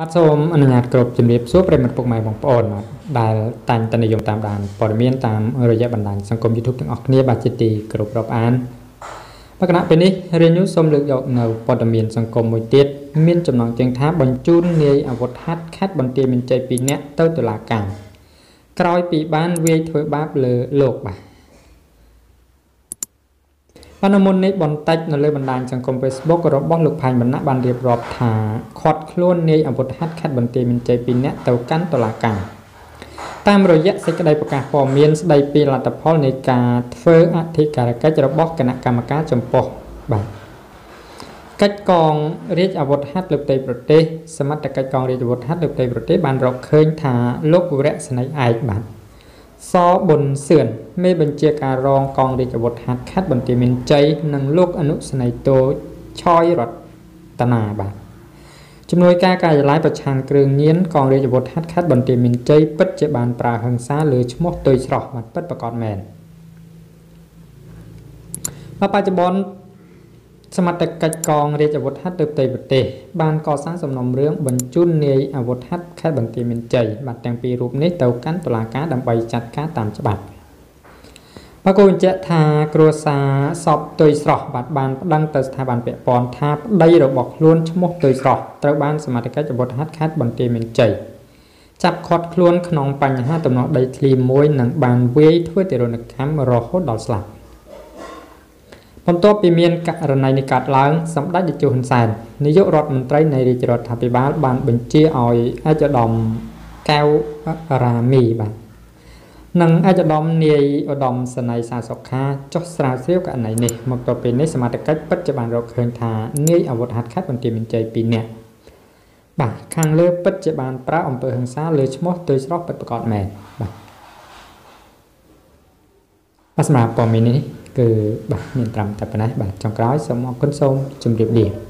បាទសូមអនុញ្ញាតគ្រប់ជំរាបសួរប្រិយមិត្តពុកម៉ែបងប្អូនបាទដែលតែងតែនិយមតាមដានព័ត៌មានតាមរយៈបណ្ដាញសង្គម YouTube ទាំងអស់គ្នាបាទជាទីគោរពរាប់អានបាទគណៈពេលនេះរៀនញូសូមលើកយកនៅព័ត៌មានសង្គមមួយទៀតមានចំណងជើងថាបញ្ជូននាយអាវុធហត្ថខេត្តបន្ទាយមានជ័យ2នាក់ទៅតុលាការក្រោយពីបានវាយធ្វើបាបលើលោកបាទ បណ្ណមុននេះបន្តិចនៅលើបណ្ដាញសង្គម Facebook របស់លោកផាញ់បណ្ណៈបានរៀបរាប់ថាខាត់ខ្លួននាយអាវុធហត្ថខេត្តបន្ទាយមានជ័យ2នាក់ទៅកាន់តុលាការតាមរយៈសេចក្តីប្រកាសព័ត៌មានស្តីពីលទ្ធផលនៃការធ្វើអធិការកិច្ចរបស់គណៈកម្មការចំពោះបាទកិច្ចកងរាជអាវុធហត្ថលើផ្ទៃប្រទេសសមត្ថកិច្ចកងរាជអាវុធហត្ថលើផ្ទៃប្រទេសបានរកឃើញថាលោកវរៈស្នេហ៍ឯកបាទ សប៊ុនសឿនមេបញ្ជាការរងកងរាជអាវុធហត្ថខេត្តបន្ទាយមានជ័យនិងលោកអនុស្នេហ៍តូឆយរតនាបាទជំនួយការការិយាល័យប្រឆាំងគ្រឿងញៀនកងរាជអាវុធហត្ថខេត្តបន្ទាយមានជ័យពិតជាបានប្រើហិង្សាលើឈ្មោះទុយស្រស់បាទពិតប្រកបមែនបច្ចុប្បន្ន សមត្ថកិច្ចកងរាជអាវុធហត្ថទៅផ្ទៃប្រទេសបានកសាងសំណុំរឿងបញ្ជូននាយអាវុធហត្ថខេត្តបន្ទាយមានជ័យបាទទាំងពីររូបនេះទៅកាន់តុលាការដើម្បីចាត់ការតាមច្បាប់បកគូបញ្ជាក់ថាគ្រួសារសពទុយស្រស់បាទបានប្តឹងទៅស្ថាប័នពាក់ព័ន្ធថាប្តីរបស់ខ្លួនឈ្មោះទុយស្រស់ត្រូវបានសមត្ថកិច្ចអាវុធហត្ថខេត្តបន្ទាយមានជ័យចាប់ឃាត់ខ្លួនក្នុងបញ្ហាទំនាស់ដីធ្លីមួយនិងបានវាយធ្វើទារុណកម្មរហូតដល់ស្លាប់ បន្ទាប់ពីមានករណីនេះកើតឡើងសម្ដេចតេជោហ៊ុនសែននាយករដ្ឋមន្ត្រីនៃរាជរដ្ឋាភិបាលបានបញ្ជាឲ្យអេចឧត្តមកែវរ៉ាមីបាទនិងអេចឧត្តមនាយឧត្តមសនីសាសុខាចុះស្រាវជ្រាវករណីនេះមកដល់ពេលនេះសមាជិកពិតជាបានរកឃើញថានាយអាវុធហត្ថខេត្តបន្ទាយមានជ័យ2នាក់បាទខាងលើពិតជាបានប្រើអំពើហិង្សាលើឈ្មោះទុយស្រស់ពិតប្រាកដមែនបាទបាទសម្រាប់ព័ត៌មាននេះ គឺបាទមានត្រឹមតែប៉ុណ្ណេះបាទចុងក្រោយសូមអរគុណសូមជម្រាបលា